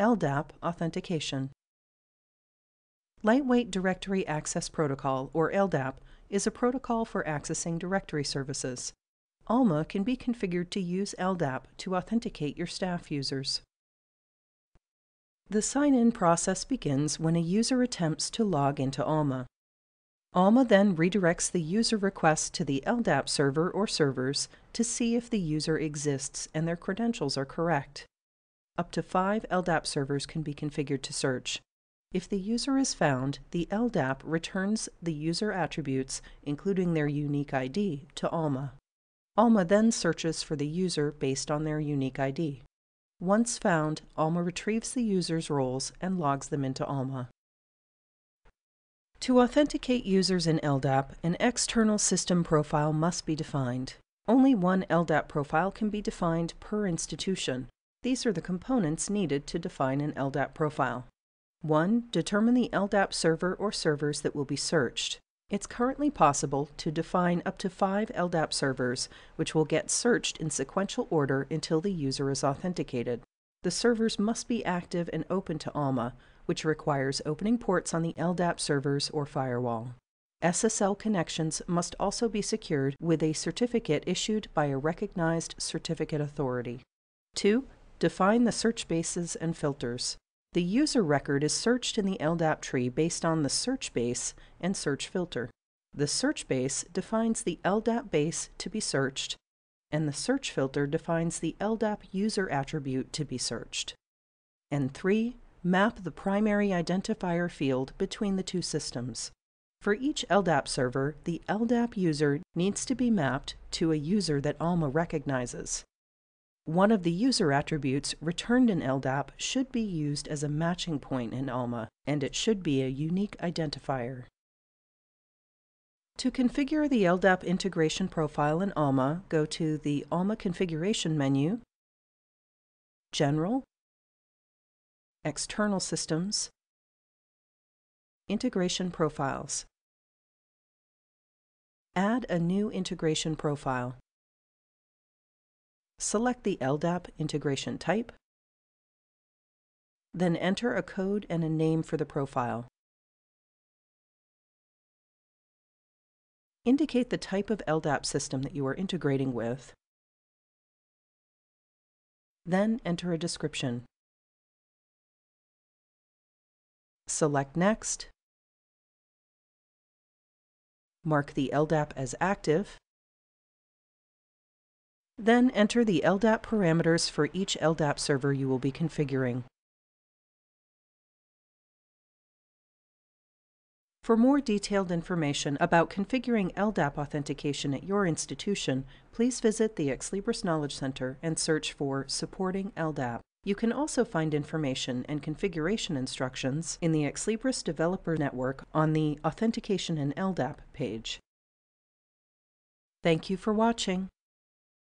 LDAP authentication. Lightweight Directory Access Protocol, or LDAP, is a protocol for accessing directory services. Alma can be configured to use LDAP to authenticate your staff users. The sign-in process begins when a user attempts to log into Alma. Alma then redirects the user request to the LDAP server or servers to see if the user exists and their credentials are correct. Up to five LDAP servers can be configured to search. If the user is found, the LDAP returns the user attributes, including their unique ID, to Alma. Alma then searches for the user based on their unique ID. Once found, Alma retrieves the user's roles and logs them into Alma. To authenticate users in LDAP, an external system profile must be defined. Only one LDAP profile can be defined per institution. These are the components needed to define an LDAP profile. 1. Determine the LDAP server or servers that will be searched. It's currently possible to define up to five LDAP servers, which will get searched in sequential order until the user is authenticated. The servers must be active and open to ALMA, which requires opening ports on the LDAP servers or firewall. SSL connections must also be secured with a certificate issued by a recognized certificate authority. 2. Define the search bases and filters. The user record is searched in the LDAP tree based on the search base and search filter. The search base defines the LDAP base to be searched, and the search filter defines the LDAP user attribute to be searched. And 3. Map the primary identifier field between the two systems. For each LDAP server, the LDAP user needs to be mapped to a user that ALMA recognizes. One of the user attributes returned in LDAP should be used as a matching point in ALMA, and it should be a unique identifier. To configure the LDAP integration profile in ALMA, go to the ALMA Configuration menu, General, External Systems, Integration Profiles. Add a new integration profile. Select the LDAP integration type, then enter a code and a name for the profile. Indicate the type of LDAP system that you are integrating with, then enter a description. Select Next, mark the LDAP as active, then enter the LDAP parameters for each LDAP server you will be configuring. For more detailed information about configuring LDAP authentication at your institution, please visit the Ex Libris Knowledge Center and search for Supporting LDAP. You can also find information and configuration instructions in the Ex Libris Developer Network on the Authentication and LDAP page. Thank you for watching.